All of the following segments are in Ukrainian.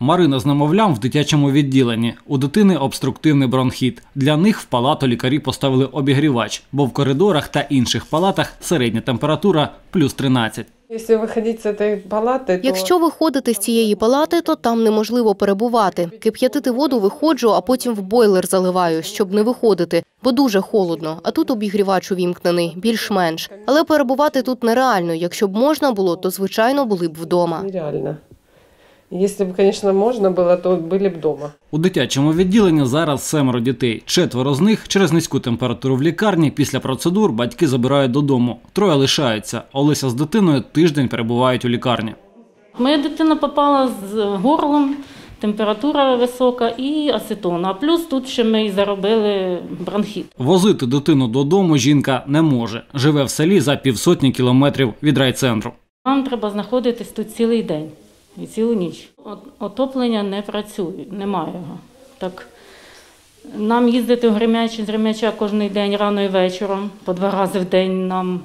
Марина з немовлям в дитячому відділенні. У дитини обструктивний бронхіт. Для них в палату лікарі поставили обігрівач, бо в коридорах та інших палатах середня температура плюс 13. Если выходить с этой палаты, то Якщо виходити з цієї палати, то там неможливо перебувати. Кип'ятити воду виходжу, а потім в бойлер заливаю, щоб не виходити, бо дуже холодно. А тут обігрівач увімкнений, більш-менш. Але перебувати тут нереально. Якщо б можна було, то звичайно були б вдома. нереально. Если бы, конечно, можно было, то были бы дома. У дитячому відділенні зараз семеро дітей. Четверо з них через низьку температуру в лікарні після процедур батьки забирають додому. Троє лишаються. Олеся з дитиною тиждень перебувають у лікарні. Моя дитина попала з горлом, температура висока і ацетон. А плюс тут ще ми й заробили бронхіт. Возити дитину додому жінка не може. Живе в селі за півсотні кілометрів від райцентру. Нам треба знаходитись тут цілий день і цілу ніч. От- Отоплення не працює, немає його. Так, нам їздити в Гремячі з Гремяча кожен день рано і вечором, по два рази в день нам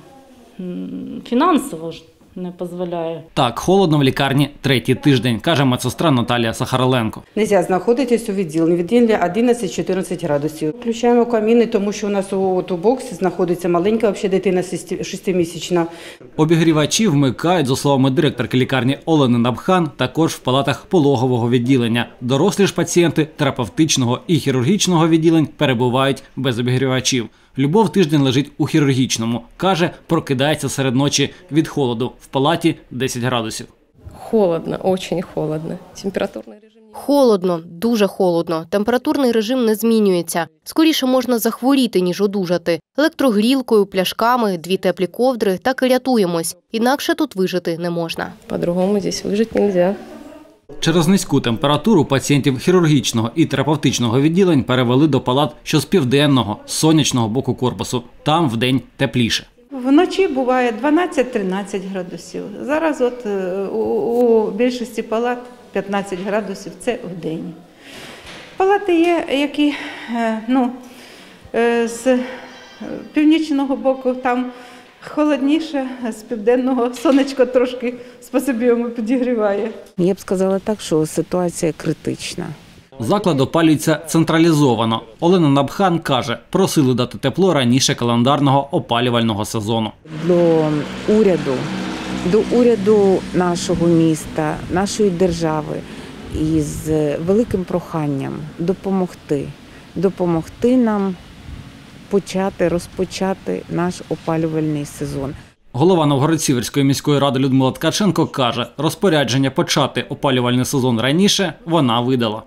фінансово ж не дозволяє. Так, холодно в лікарні третій тиждень, каже медсестра Наталія Сахароленко. Нельзя знаходитись у відділенні. Відділення 11-14 градусів. Включаємо каміни, тому що у нас у, от у боксі знаходиться маленька взагалі дитина шести- шестимісячна. Обігрівачі вмикають, за словами директорки лікарні Олени Набхан, також в палатах пологового відділення. Дорослі ж пацієнти терапевтичного і хірургічного відділень перебувають без обігрівачів. Любов тиждень лежить у хірургічному. Каже, прокидається серед ночі від холоду. В палаті 10 градусів. Холодно, очень холодно. Температурный режим. Холодно, дуже холодно. Температурний режим не змінюється. Скоріше можна захворіти, ніж одужати. Електрогрілкою, пляшками, дві теплі ковдри так і рятуємось. Інакше тут вижити не можна. По-другому здесь выжить нельзя. Через низьку температуру пацієнтів хірургічного і терапевтичного відділень перевели до палат, що з південного, сонячного боку корпусу. Там вдень тепліше. Вночі буває 12-13 градусів. Зараз от е, у, більшості палат 15 градусів це в день. Палати є, які е, ну, е, з північного боку там холодніше, з південного сонечко трошки способіємо підігріває. Я б сказала так, що ситуація критична. Заклад опалюється централізовано. Олена Набхан каже, просили дати тепло раніше календарного опалювального сезону. До уряду, до уряду нашого міста, нашої держави із великим проханням допомогти, допомогти нам почати, розпочати наш опалювальний сезон. Голова Новгород-Сіверської міської ради Людмила Ткаченко каже, розпорядження почати опалювальний сезон раніше вона видала.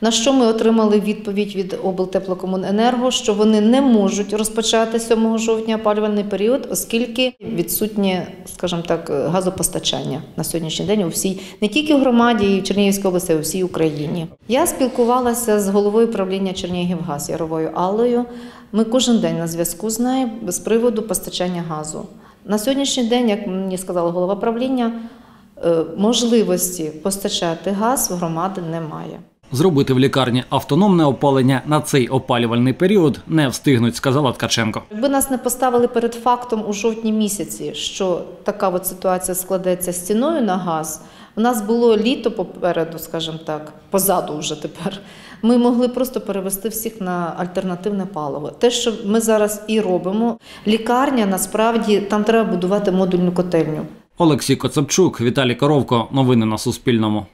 На що ми отримали відповідь від облтеплокомуненерго, що вони не можуть розпочати 7 жовтня опалювальний період, оскільки відсутнє, скажімо так, газопостачання на сьогоднішній день у всій не тільки в громаді і в Чернігівській області, а у всій Україні. Я спілкувалася з головою правління Чернігівгаз Яровою Аллою. Ми кожен день на зв'язку з нею з приводу постачання газу. На сьогоднішній день, як мені сказала голова правління, е, можливості постачати газ в громади немає. Зробити в лікарні автономне опалення на цей опалювальний період не встигнуть, сказала Ткаченко. Якби нас не поставили перед фактом у жовтні місяці, що така от ситуація складеться з ціною на газ, у нас було літо попереду, скажімо так, позаду вже тепер. Ми могли просто перевести всіх на альтернативне паливо. Те, що ми зараз і робимо, лікарня насправді там треба будувати модульну котельню. Олексій Коцепчук, Віталій Коровко. Новини на Суспільному.